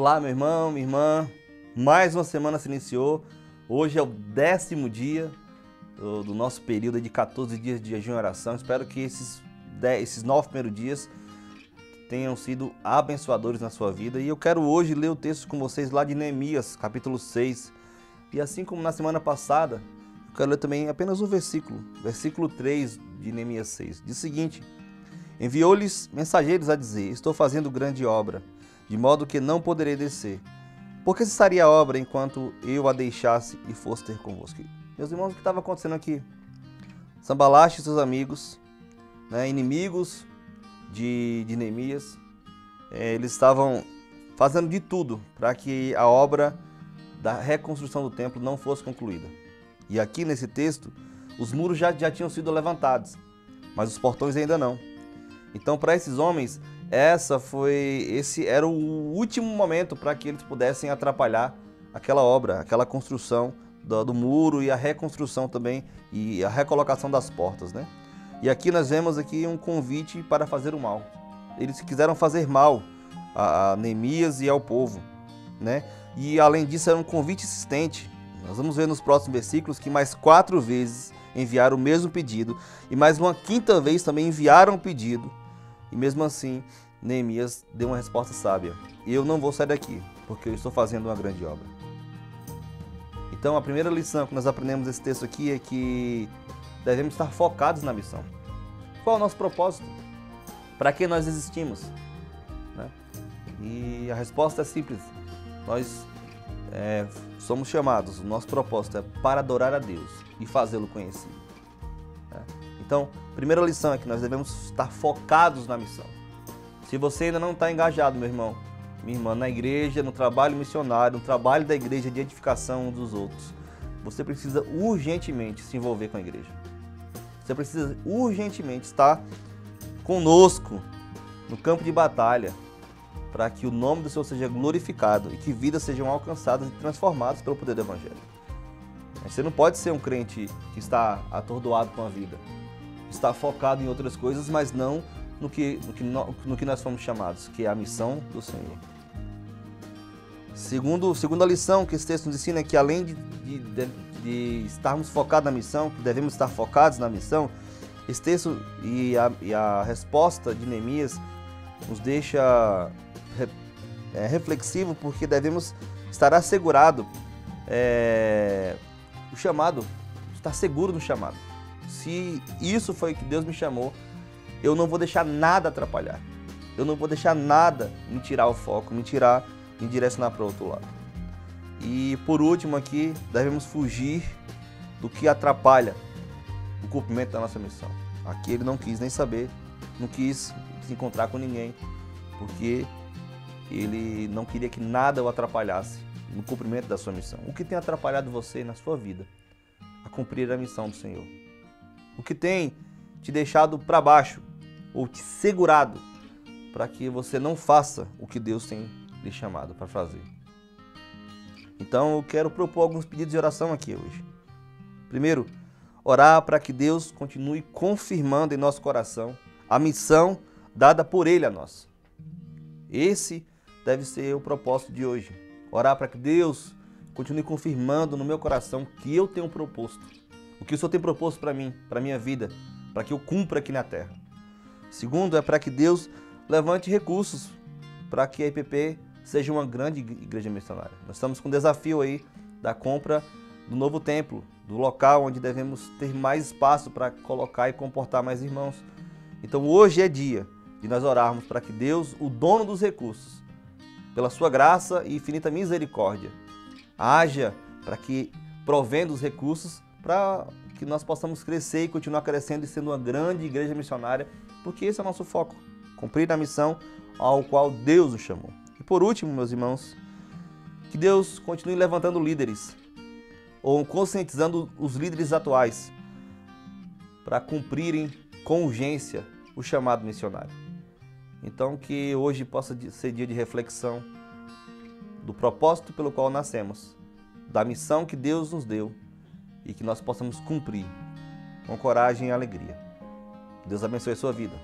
Olá, meu irmão, minha irmã. Mais uma semana se iniciou. Hoje é o décimo dia do, nosso período de 14 dias de jejum e oração. Espero que esses, dez, esses nove primeiros dias tenham sido abençoadores na sua vida. E eu quero hoje ler o texto com vocês lá de Neemias, capítulo 6. E assim como na semana passada, eu quero ler também apenas um versículo, versículo 3 de Neemias 6. Diz o seguinte: Enviou-lhes mensageiros a dizer: Estou fazendo grande obra, de modo que não poderei descer. Por que cessaria a obra enquanto eu a deixasse e fosse ter convosco? Meus irmãos, o que estava acontecendo aqui? Sambalaste e seus amigos, né, inimigos de, de Neemias, é, eles estavam fazendo de tudo para que a obra da reconstrução do templo não fosse concluída. E aqui nesse texto, os muros já, já tinham sido levantados, mas os portões ainda não. Então, para esses homens, essa foi esse era o último momento para que eles pudessem atrapalhar aquela obra, aquela construção do, do, muro e a reconstrução também e a recolocação das portas, né? E aqui nós vemos aqui um convite para fazer o mal. Eles quiseram fazer mal a, a Neemias e ao povo, né? E além disso era um convite insistente. Nós vamos ver nos próximos versículos que mais quatro vezes enviaram o mesmo pedido e mais uma quinta vez também enviaram o pedido e mesmo assim, Neemias deu uma resposta sábia: Eu não vou sair daqui, porque eu estou fazendo uma grande obra. Então, a primeira lição que nós aprendemos nesse texto aqui é que devemos estar focados na missão. Qual é o nosso propósito? Para que nós existimos? Né? E a resposta é simples. Nós é, somos chamados, o nosso propósito é para adorar a Deus e fazê-lo conhecido. Né? Então, primeira lição é que nós devemos estar focados na missão. Se você ainda não está engajado, meu irmão, minha irmã, na igreja, no trabalho missionário, no trabalho da igreja de edificação dos outros, você precisa urgentemente se envolver com a igreja. Você precisa urgentemente estar conosco no campo de batalha para que o nome do Senhor seja glorificado e que vidas sejam alcançadas e transformadas pelo poder do Evangelho. Você não pode ser um crente que está atordoado com a vida está focado em outras coisas, mas não no que, no que, no que nós fomos chamados, que é a missão do Senhor. Segundo, segunda lição que esse texto nos ensina é que além de, de, de estarmos focados na missão, que devemos estar focados na missão, esse texto e a, e a resposta de Neemias nos deixa re, é, reflexivo porque devemos estar assegurado é, o chamado, estar seguro no chamado se isso foi que Deus me chamou, eu não vou deixar nada atrapalhar. Eu não vou deixar nada me tirar o foco, me tirar, me direcionar para o outro lado. E por último aqui, devemos fugir do que atrapalha o cumprimento da nossa missão. Aqui ele não quis nem saber, não quis se encontrar com ninguém, porque ele não queria que nada o atrapalhasse no cumprimento da sua missão. O que tem atrapalhado você na sua vida a cumprir a missão do Senhor? O que tem te deixado para baixo ou te segurado para que você não faça o que Deus tem lhe chamado para fazer. Então eu quero propor alguns pedidos de oração aqui hoje. Primeiro, orar para que Deus continue confirmando em nosso coração a missão dada por Ele a nós. Esse deve ser o propósito de hoje. Orar para que Deus continue confirmando no meu coração que eu tenho proposto o que o Senhor tem proposto para mim, para minha vida, para que eu cumpra aqui na terra. Segundo, é para que Deus levante recursos para que a IPP seja uma grande igreja missionária. Nós estamos com o desafio aí da compra do novo templo, do local onde devemos ter mais espaço para colocar e comportar mais irmãos. Então hoje é dia de nós orarmos para que Deus, o dono dos recursos, pela sua graça e infinita misericórdia, haja para que, provendo os recursos, para que nós possamos crescer e continuar crescendo e sendo uma grande igreja missionária, porque esse é o nosso foco, cumprir a missão ao qual Deus nos chamou. E por último, meus irmãos, que Deus continue levantando líderes, ou conscientizando os líderes atuais, para cumprirem com urgência o chamado missionário. Então, que hoje possa ser dia de reflexão do propósito pelo qual nascemos, da missão que Deus nos deu e que nós possamos cumprir com coragem e alegria. Deus abençoe a sua vida.